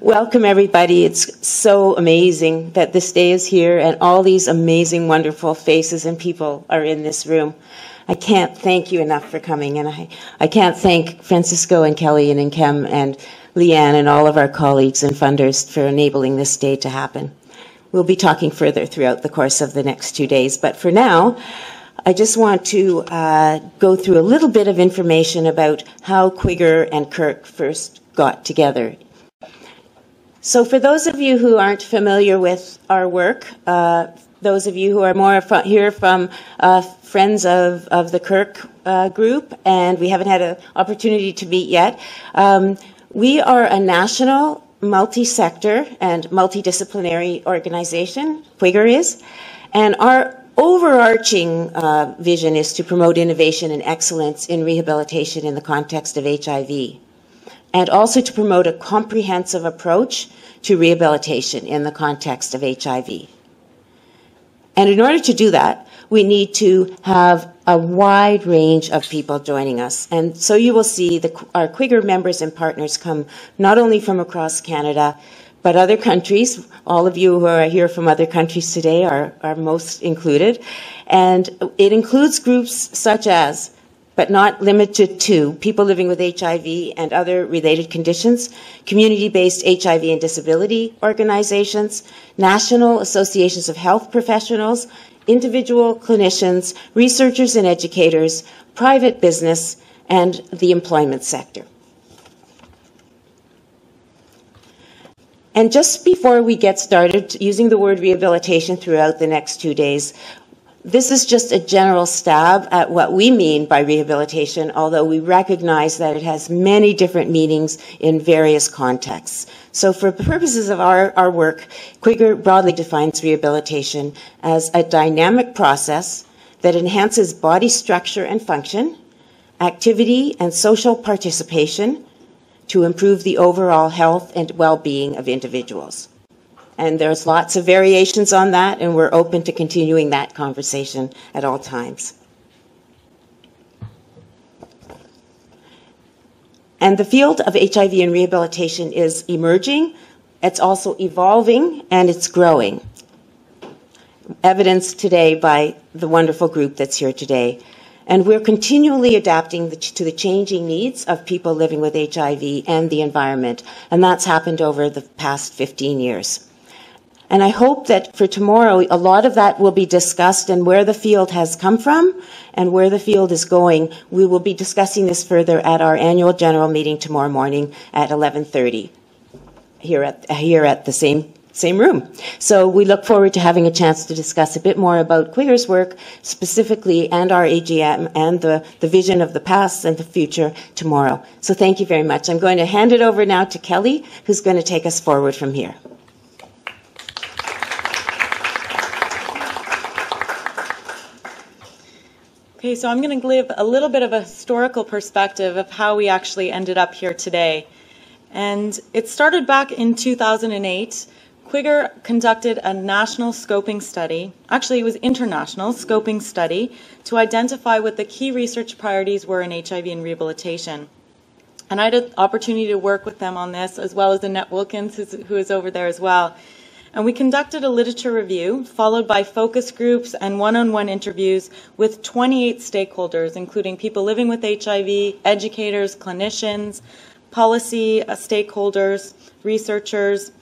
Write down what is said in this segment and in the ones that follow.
Welcome, everybody. It's so amazing that this day is here and all these amazing, wonderful faces and people are in this room. I can't thank you enough for coming, and I, I can't thank Francisco and Kelly and Nkem and Leanne and all of our colleagues and funders for enabling this day to happen. We'll be talking further throughout the course of the next two days, but for now, I just want to uh, go through a little bit of information about how Quigger and Kirk first got together. So, for those of you who aren't familiar with our work, uh, those of you who are more from, here from uh, friends of, of the Kirk uh, group, and we haven't had an opportunity to meet yet. Um, we are a national multi-sector and multidisciplinary organization, Quigger is, and our overarching uh, vision is to promote innovation and excellence in rehabilitation in the context of HIV, and also to promote a comprehensive approach to rehabilitation in the context of HIV. And in order to do that, we need to have a wide range of people joining us. And so you will see the, our Quigger members and partners come not only from across Canada, but other countries. All of you who are here from other countries today are, are most included. And it includes groups such as but not limited to people living with HIV and other related conditions, community-based HIV and disability organizations, national associations of health professionals, individual clinicians, researchers and educators, private business, and the employment sector. And just before we get started using the word rehabilitation throughout the next two days, this is just a general stab at what we mean by rehabilitation, although we recognize that it has many different meanings in various contexts. So for purposes of our, our work, Quigger broadly defines rehabilitation as a dynamic process that enhances body structure and function, activity and social participation to improve the overall health and well-being of individuals. And there's lots of variations on that, and we're open to continuing that conversation at all times. And the field of HIV and rehabilitation is emerging, it's also evolving, and it's growing. Evidenced today by the wonderful group that's here today. And we're continually adapting to the changing needs of people living with HIV and the environment. And that's happened over the past 15 years. And I hope that for tomorrow, a lot of that will be discussed and where the field has come from and where the field is going. We will be discussing this further at our annual general meeting tomorrow morning at 11:30 here at here at the same same room. So we look forward to having a chance to discuss a bit more about Quigger's work specifically and our AGM and the, the vision of the past and the future tomorrow. So thank you very much. I'm going to hand it over now to Kelly, who's going to take us forward from here. Okay, so I'm going to give a little bit of a historical perspective of how we actually ended up here today. And it started back in 2008. Quigger conducted a national scoping study, actually, it was international scoping study, to identify what the key research priorities were in HIV and rehabilitation. And I had an opportunity to work with them on this, as well as Annette Wilkins, who is over there as well. And we conducted a literature review, followed by focus groups and one on one interviews with 28 stakeholders, including people living with HIV, educators, clinicians, policy uh, stakeholders, researchers,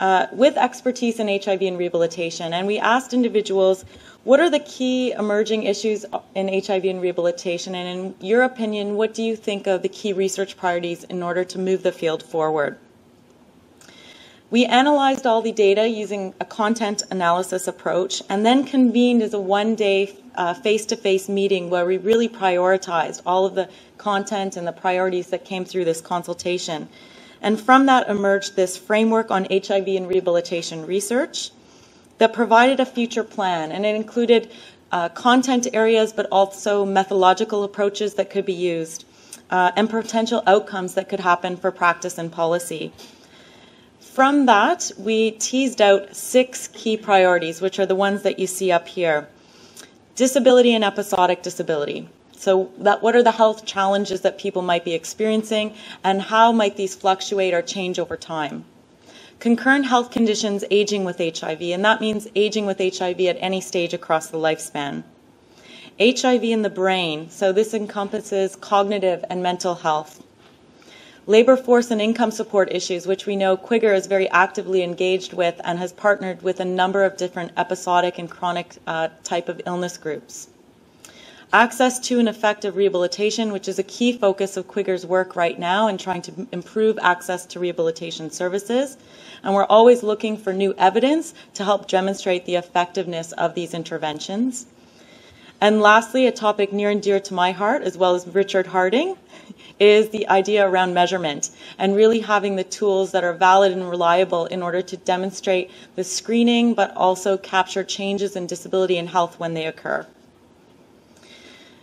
uh, with expertise in HIV and rehabilitation. And we asked individuals, what are the key emerging issues in HIV and rehabilitation? And in your opinion, what do you think of the key research priorities in order to move the field forward? We analyzed all the data using a content analysis approach and then convened as a one day face to face meeting where we really prioritized all of the content and the priorities that came through this consultation. And from that emerged this framework on HIV and rehabilitation research that provided a future plan, and it included uh, content areas but also methodological approaches that could be used uh, and potential outcomes that could happen for practice and policy. From that, we teased out six key priorities, which are the ones that you see up here. Disability and episodic disability. So that, what are the health challenges that people might be experiencing and how might these fluctuate or change over time? concurrent health conditions aging with HIV, and that means aging with HIV at any stage across the lifespan. HIV in the brain, so this encompasses cognitive and mental health. Labor force and income support issues, which we know Quigger is very actively engaged with and has partnered with a number of different episodic and chronic uh, type of illness groups. Access to and effective rehabilitation, which is a key focus of Quigger's work right now in trying to improve access to rehabilitation services. And we're always looking for new evidence to help demonstrate the effectiveness of these interventions. And lastly, a topic near and dear to my heart, as well as Richard Harding, is the idea around measurement and really having the tools that are valid and reliable in order to demonstrate the screening, but also capture changes in disability and health when they occur.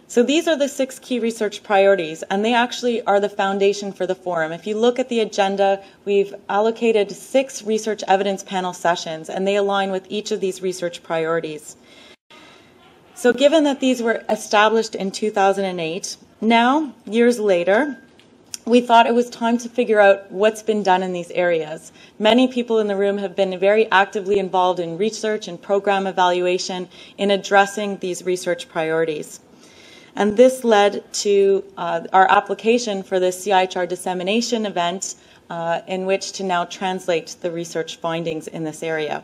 So these are the six key research priorities, and they actually are the foundation for the forum. If you look at the agenda, we've allocated six research evidence panel sessions, and they align with each of these research priorities. So given that these were established in 2008, now, years later, we thought it was time to figure out what's been done in these areas. Many people in the room have been very actively involved in research and program evaluation in addressing these research priorities. And this led to uh, our application for the CIHR dissemination event uh, in which to now translate the research findings in this area.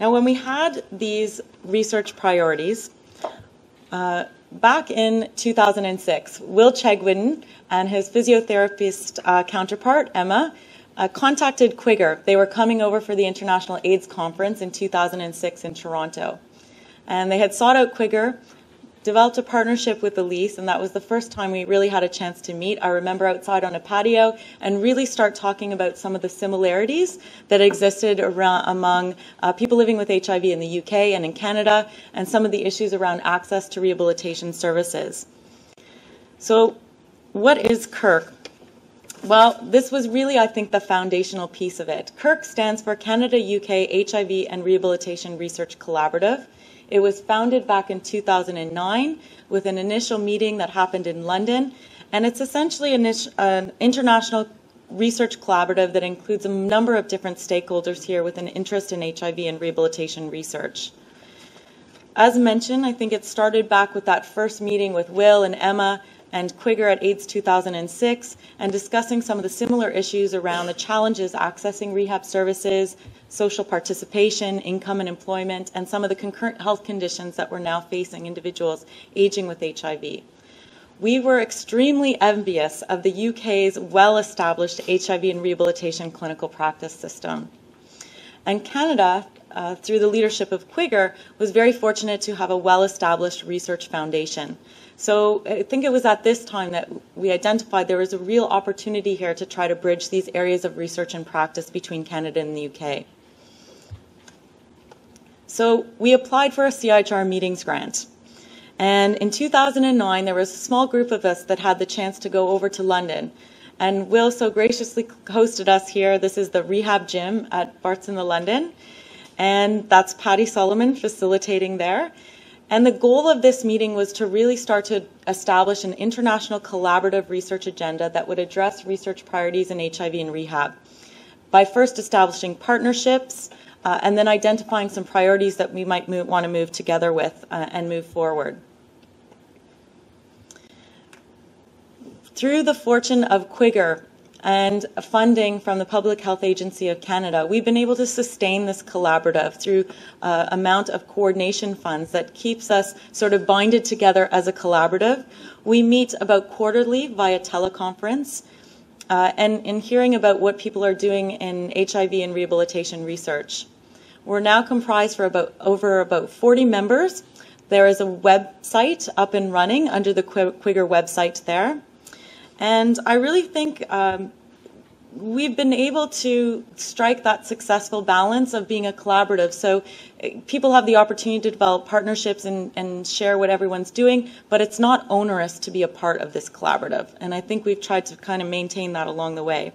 Now, when we had these research priorities, uh, back in 2006, Will Chegwin and his physiotherapist uh, counterpart, Emma, uh, contacted Quigger. They were coming over for the International AIDS Conference in 2006 in Toronto. And they had sought out Quigger developed a partnership with Elisse, and that was the first time we really had a chance to meet. I remember outside on a patio and really start talking about some of the similarities that existed around, among uh, people living with HIV in the UK and in Canada, and some of the issues around access to rehabilitation services. So, what is CIRC? Well, this was really, I think, the foundational piece of it. CIRC stands for Canada UK HIV and Rehabilitation Research Collaborative. It was founded back in 2009 with an initial meeting that happened in London, and it's essentially an international research collaborative that includes a number of different stakeholders here with an interest in HIV and rehabilitation research. As mentioned, I think it started back with that first meeting with Will and Emma and Quigger at AIDS 2006 and discussing some of the similar issues around the challenges accessing rehab services, social participation, income and employment, and some of the concurrent health conditions that we're now facing individuals aging with HIV. We were extremely envious of the UK's well established HIV and rehabilitation clinical practice system. And Canada, uh, through the leadership of Quigger, was very fortunate to have a well established research foundation. So I think it was at this time that we identified there was a real opportunity here to try to bridge these areas of research and practice between Canada and the UK. So we applied for a CIHR meetings grant. And in 2009, there was a small group of us that had the chance to go over to London. And Will so graciously hosted us here. This is the rehab gym at Barts in the London. And that's Patty Solomon facilitating there. And the goal of this meeting was to really start to establish an international collaborative research agenda that would address research priorities in HIV and rehab by first establishing partnerships uh, and then identifying some priorities that we might move, want to move together with uh, and move forward. Through the fortune of Quigger and funding from the Public Health Agency of Canada, we've been able to sustain this collaborative through uh, amount of coordination funds that keeps us sort of binded together as a collaborative. We meet about quarterly via teleconference. Uh, and in hearing about what people are doing in HIV and rehabilitation research. We're now comprised for about over about 40 members. There is a website up and running under the Quigger website there. And I really think um, we've been able to strike that successful balance of being a collaborative. So eh, people have the opportunity to develop partnerships and, and, share what everyone's doing, but it's not onerous to be a part of this collaborative. And I think we've tried to kind of maintain that along the way.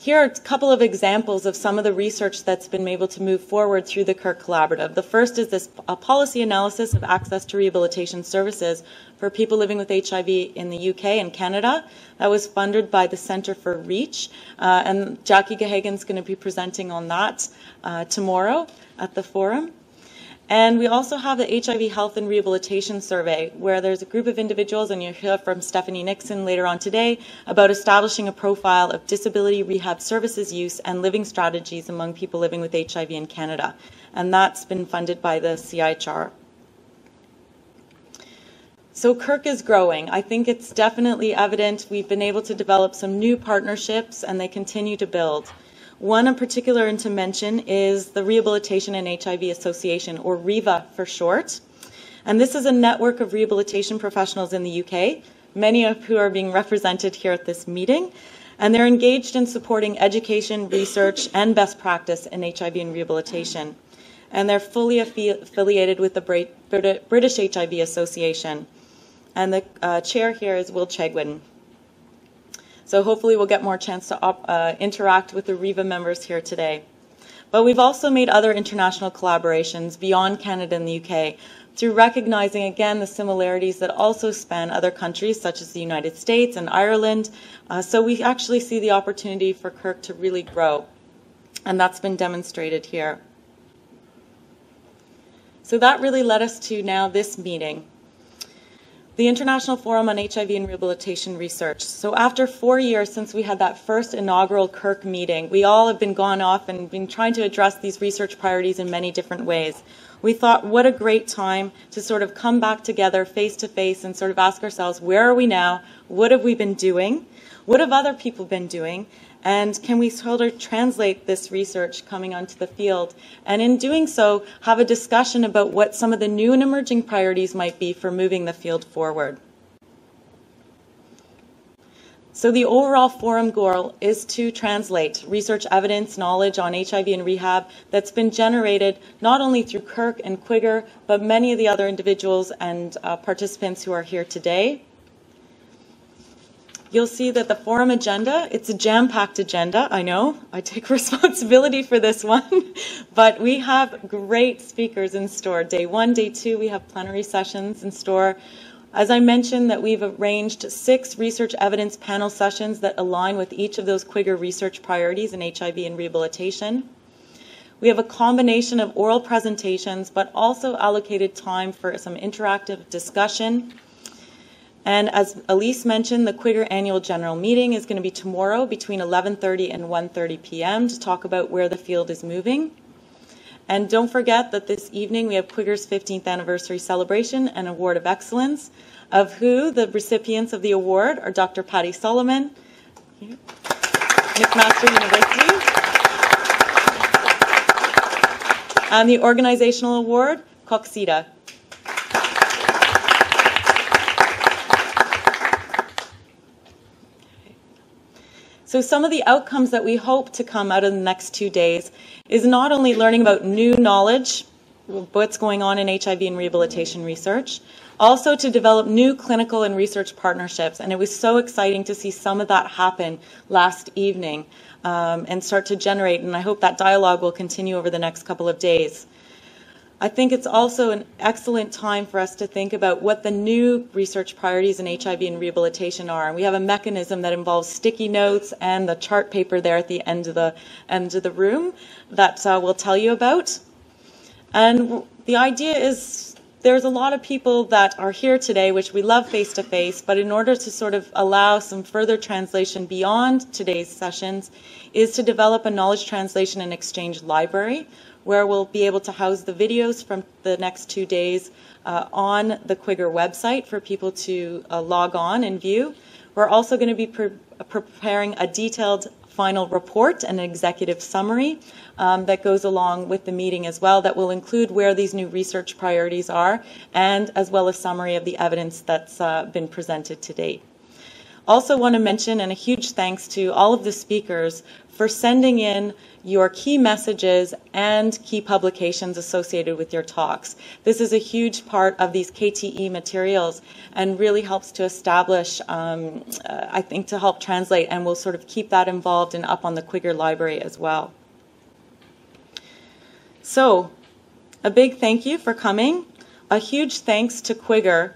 Here are a couple of examples of some of the research that's been able to move forward through the Kirk Collaborative. The first is this a policy analysis of access to rehabilitation services for people living with HIV in the UK and Canada. That was funded by the Centre for REACH, uh, and Jackie Gahagan's going to be presenting on that uh, tomorrow at the forum. And we also have the HIV Health and Rehabilitation Survey, where there's a group of individuals, and you'll hear from Stephanie Nixon later on today, about establishing a profile of disability rehab services use and living strategies among people living with HIV in Canada. And that's been funded by the CIHR. So Kirk is growing. I think it's definitely evident we've been able to develop some new partnerships, and they continue to build. One in particular and to mention is the Rehabilitation and HIV Association, or RHIVA for short. And this is a network of rehabilitation professionals in the UK, many of who are being represented here at this meeting. And they're engaged in supporting education, research, and best practice in HIV and rehabilitation. And they're fully affi- affiliated with the British HIV Association. And the uh, chair here is Will Chegwin. So hopefully we'll get more chance to uh, interact with the RHIVA members here today. But we've also made other international collaborations beyond Canada and the UK through recognizing again the similarities that also span other countries such as the United States and Ireland. Uh, so we actually see the opportunity for Kirk to really grow. And that's been demonstrated here. So that really led us to now this meeting the International Forum on HIV and Rehabilitation Research. So after four years since we had that first inaugural Kirk meeting, we all have been gone off and been trying to address these research priorities in many different ways. We thought, what a great time to sort of come back together face to face and sort of ask ourselves, where are we now? What have we been doing? What have other people been doing? And can we sort of translate this research coming onto the field? And in doing so, have a discussion about what some of the new and emerging priorities might be for moving the field forward. So the overall forum goal is to translate research evidence, knowledge on HIV and rehab that's been generated not only through Kirk and Quigger, but many of the other individuals and uh, participants who are here today you'll see that the forum agenda, it's a jam-packed agenda, I know. I take responsibility for this one. but we have great speakers in store. Day one, day two, we have plenary sessions in store. As I mentioned that we've arranged six research evidence panel sessions that align with each of those Quigger research priorities in HIV and rehabilitation. We have a combination of oral presentations, but also allocated time for some interactive discussion and as Elisse mentioned, the Quigger annual general meeting is going to be tomorrow between 11:30 and 1:30 p.m. to talk about where the field is moving. And don't forget that this evening we have Quigger's 15th anniversary celebration and award of excellence, of who the recipients of the award are Dr. Patty Solomon, McMaster University, and the organizational award, COCQ-SIDA. So some of the outcomes that we hope to come out of the next two days is not only learning about new knowledge, what's going on in HIV and rehabilitation research, also to develop new clinical and research partnerships. And it was so exciting to see some of that happen last evening um, and start to generate. And I hope that dialogue will continue over the next couple of days. I think it's also an excellent time for us to think about what the new research priorities in HIV and rehabilitation are. And we have a mechanism that involves sticky notes and the chart paper there at the end of the end of the room that uh, we'll tell you about. And the idea is there's a lot of people that are here today, which we love face to face, but in order to sort of allow some further translation beyond today's sessions, is to develop a knowledge translation and exchange library where we'll be able to house the videos from the next two days uh, on the Quigger website for people to uh, log on and view. We're also going to be pre preparing a detailed final report and an executive summary um, that goes along with the meeting as well that will include where these new research priorities are and as well as summary of the evidence that's uh, been presented to date. Also want to mention, and a huge thanks to all of the speakers for sending in your key messages and key publications associated with your talks. This is a huge part of these KTE materials and really helps to establish, um, uh, I think, to help translate, and we'll sort of keep that involved and up on the Quigger library as well. So, a big thank you for coming. A huge thanks to Quigger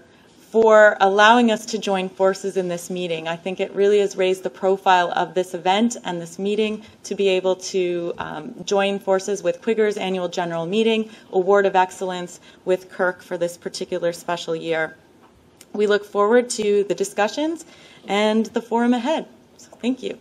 for allowing us to join forces in this meeting. I think it really has raised the profile of this event and this meeting to be able to um, join forces with Quigger's annual general meeting, Award of Excellence with Kirk for this particular special year. We look forward to the discussions and the forum ahead. So thank you.